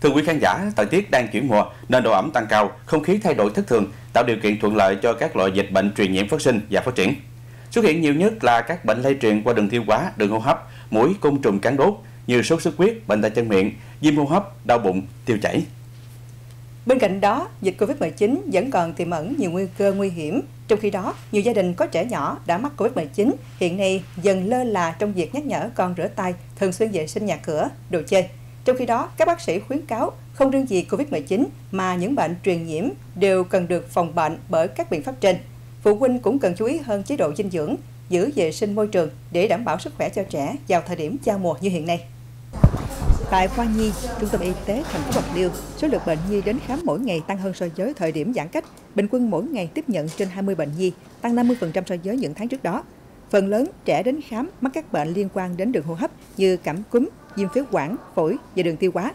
Thưa quý khán giả, thời tiết đang chuyển mùa nên độ ẩm tăng cao, không khí thay đổi thất thường, tạo điều kiện thuận lợi cho các loại dịch bệnh truyền nhiễm phát sinh và phát triển. Xuất hiện nhiều nhất là các bệnh lây truyền qua đường tiêu hóa, đường hô hấp, mũi, côn trùng cắn đốt như sốt xuất huyết, bệnh tay chân miệng, viêm hô hấp, đau bụng, tiêu chảy. Bên cạnh đó, dịch Covid-19 vẫn còn tiềm ẩn nhiều nguy cơ nguy hiểm. Trong khi đó, nhiều gia đình có trẻ nhỏ đã mắc Covid-19 hiện nay dần lơ là trong việc nhắc nhở con rửa tay, thường xuyên vệ sinh nhà cửa, đồ chơi. Trong khi đó, các bác sĩ khuyến cáo không riêng gì Covid-19 mà những bệnh truyền nhiễm đều cần được phòng bệnh bởi các biện pháp trên. Phụ huynh cũng cần chú ý hơn chế độ dinh dưỡng, giữ vệ sinh môi trường để đảm bảo sức khỏe cho trẻ vào thời điểm giao mùa như hiện nay. Tại khoa nhi, trung tâm y tế thành phố Bạc Liêu, số lượng bệnh nhi đến khám mỗi ngày tăng hơn so với thời điểm giãn cách. Bình quân mỗi ngày tiếp nhận trên 20 bệnh nhi, tăng 50% so với những tháng trước đó. Phần lớn trẻ đến khám mắc các bệnh liên quan đến đường hô hấp như cảm cúm, viêm phế quản, phổi và đường tiêu hóa.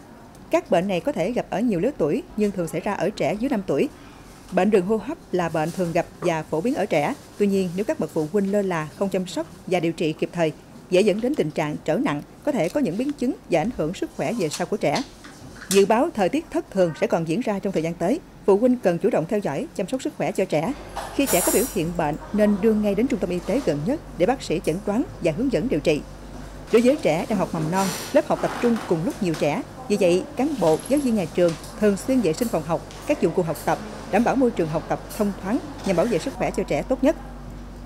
Các bệnh này có thể gặp ở nhiều lứa tuổi nhưng thường xảy ra ở trẻ dưới 5 tuổi. Bệnh đường hô hấp là bệnh thường gặp và phổ biến ở trẻ. Tuy nhiên, nếu các bậc phụ huynh lơ là không chăm sóc và điều trị kịp thời, dễ dẫn đến tình trạng trở nặng, có thể có những biến chứng và ảnh hưởng sức khỏe về sau của trẻ. Dự báo thời tiết thất thường sẽ còn diễn ra trong thời gian tới. Phụ huynh cần chủ động theo dõi, chăm sóc sức khỏe cho trẻ. Khi trẻ có biểu hiện bệnh nên đưa ngay đến trung tâm y tế gần nhất để bác sĩ chẩn đoán và hướng dẫn điều trị. Đối với trẻ đang học mầm non, lớp học tập trung cùng lúc nhiều trẻ. Vì vậy, cán bộ, giáo viên nhà trường thường xuyên vệ sinh phòng học, các dụng cụ học tập, đảm bảo môi trường học tập thông thoáng nhằm bảo vệ sức khỏe cho trẻ tốt nhất.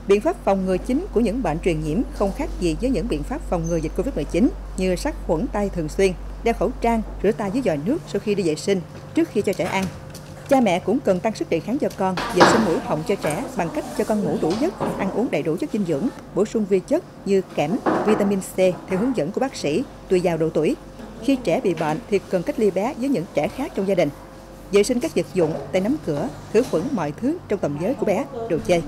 Biện pháp phòng ngừa chính của những bệnh truyền nhiễm không khác gì với những biện pháp phòng ngừa dịch Covid-19 như sát khuẩn tay thường xuyên, đeo khẩu trang, rửa tay dưới vòi nước sau khi đi vệ sinh, trước khi cho trẻ ăn. Cha mẹ cũng cần tăng sức đề kháng cho con, vệ sinh mũi họng cho trẻ bằng cách cho con ngủ đủ giấc, ăn uống đầy đủ chất dinh dưỡng, bổ sung vi chất như kẽm, vitamin C theo hướng dẫn của bác sĩ, tùy vào độ tuổi. Khi trẻ bị bệnh thì cần cách ly bé với những trẻ khác trong gia đình. Vệ sinh các vật dụng, tay nắm cửa, khử khuẩn mọi thứ trong tầm giới của bé, đồ chơi.